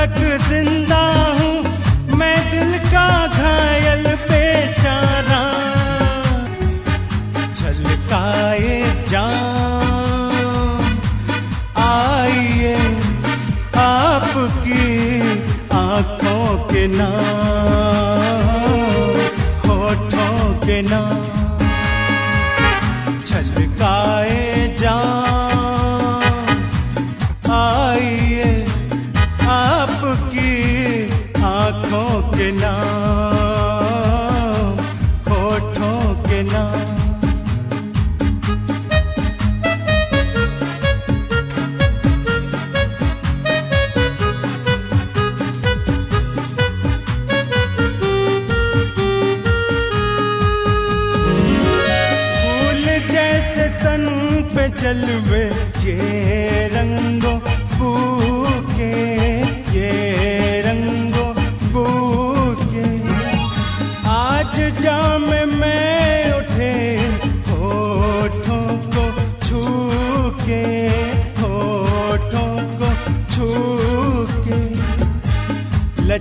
तक ज़िंदा हूँ, मैं दिल का घायल बेचारा। छलकाए जान, आइए आपकी आँखों के नाम, होठों के नाम। के नाम होठों के नाम। जलवे ये रंगो बूके ये रंगो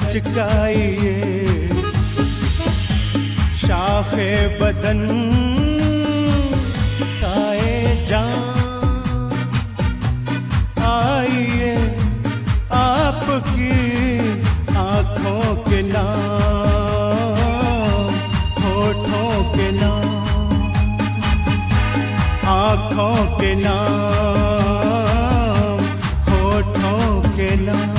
लचकाइए शाखे बदन आए जान। आइए आपकी आँखों के नाम, होठों के नाम, आँखों के नाम, होठों के नाम।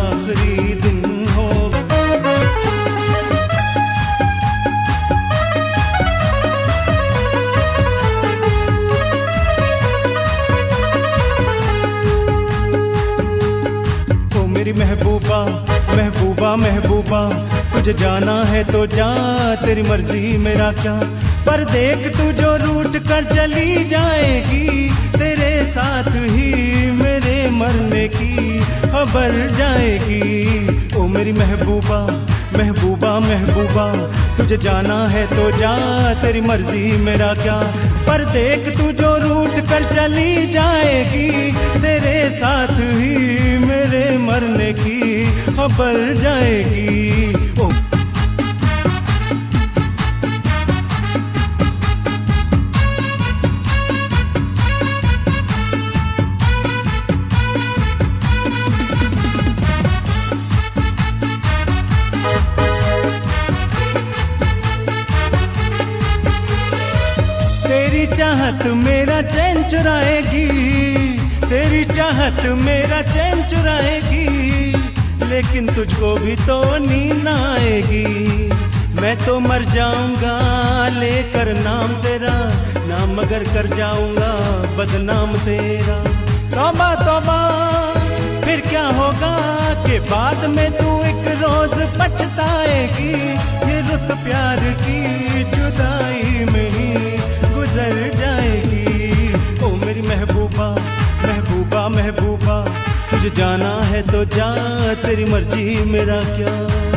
मेरी महबूबा महबूबा महबूबा, तुझे जाना है तो जा, तेरी मर्ज़ी मेरा क्या? पर देख तू जो रूट कर चली जाएगी, तेरे साथ ही मेरे मरने की खबर जाएगी। ओ मेरी महबूबा महबूबा महबूबा, तुझे जाना है तो जा, तेरी मर्ज़ी मेरा क्या? पर देख तू जो रूट कर चली जाएगी, तेरे साथ ही मरने की खबर जाएगी। ओ। तेरी चाहत मेरा चैन चुराएगी तेरी चाहत मेरा चैन चुराएगी लेकिन तुझको भी तो नींद आएगी। मैं तो मर जाऊँगा, लेकर नाम तेरा। नाम मगर कर जाऊँगा, बदनाम तेरा। तोबा, तौबा, फिर क्या होगा कि बाद में तू एक रोज पछताएगी। ये रुत प्यार की जाना है तो जा तेरी मर्ज़ी मेरा क्या?